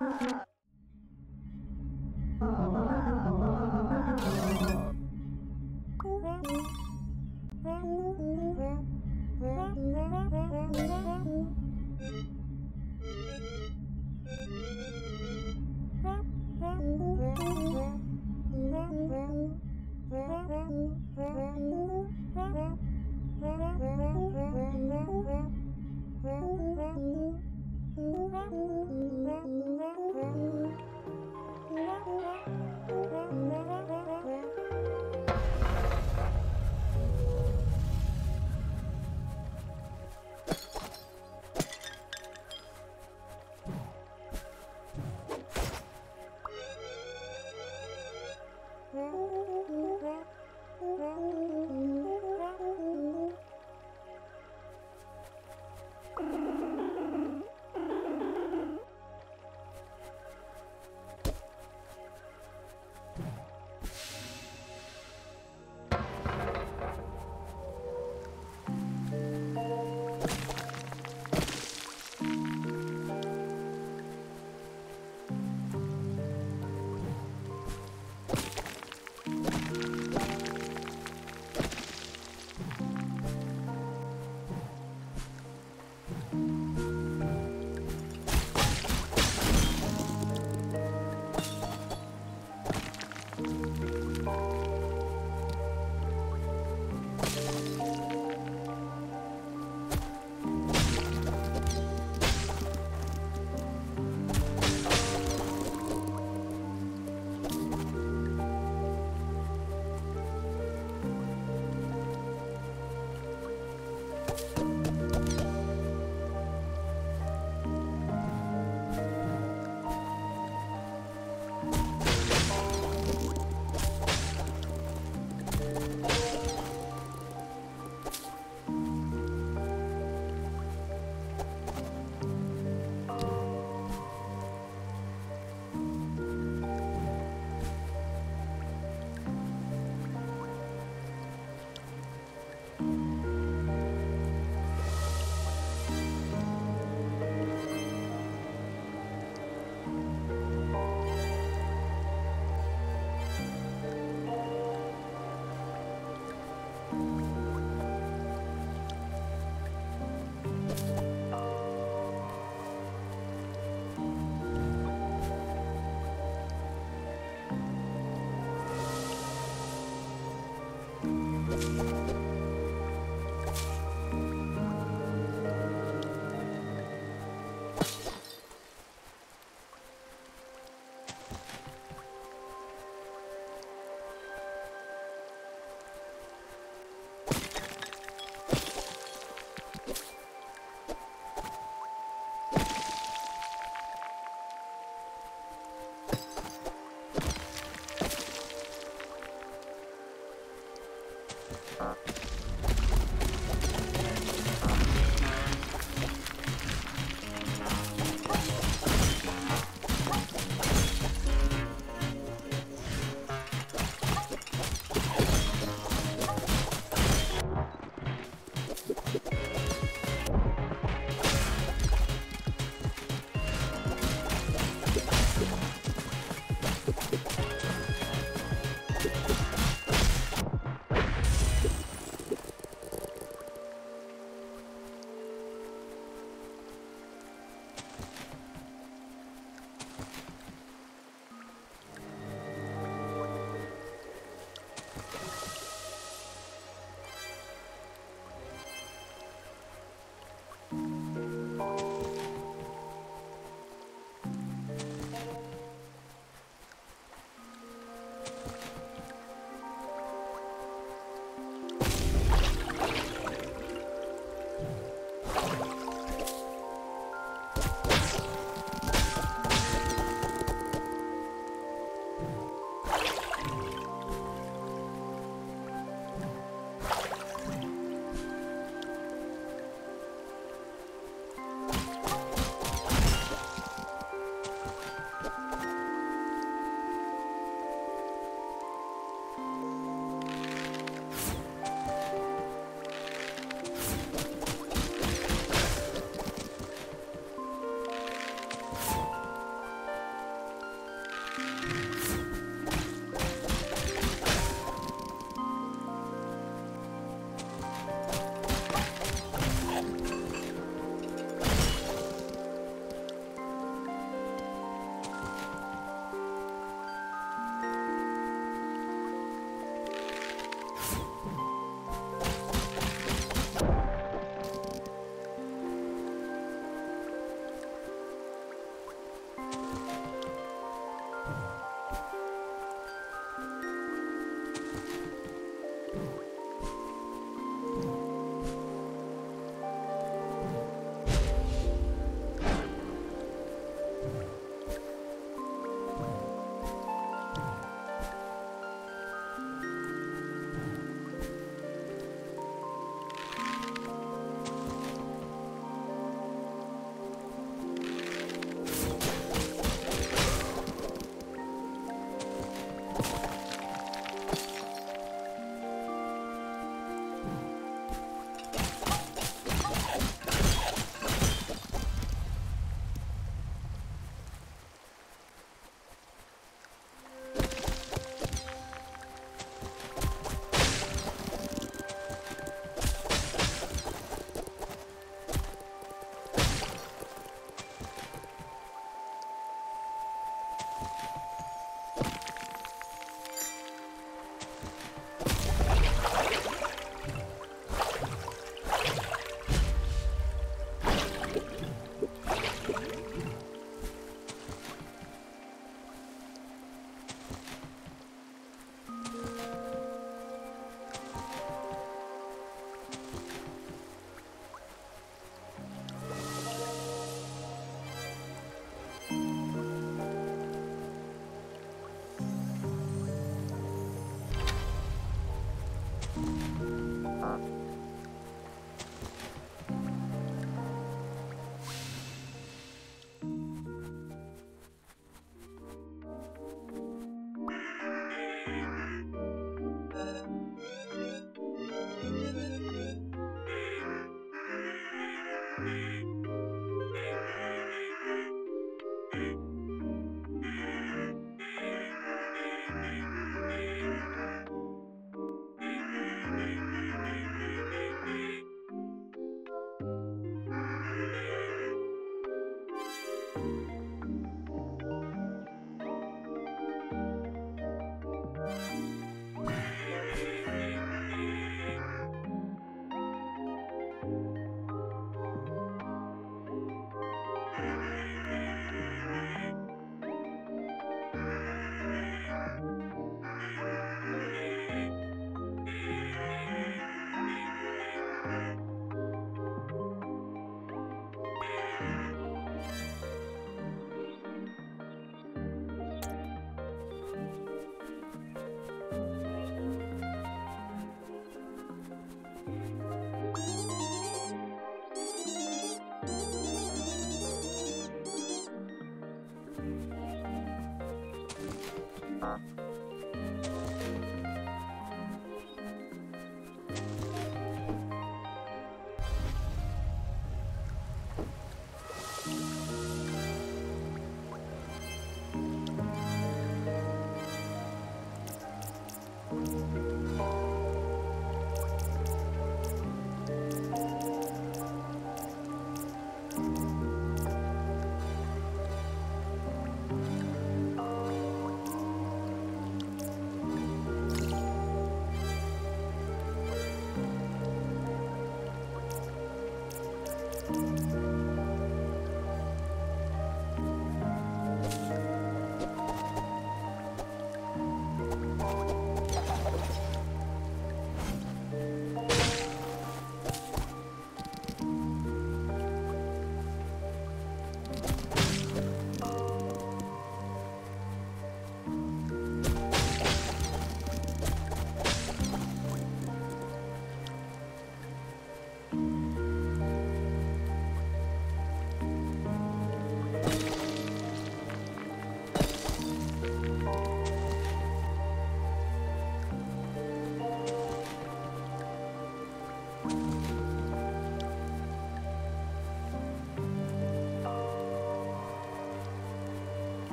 Uh-huh.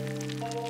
Música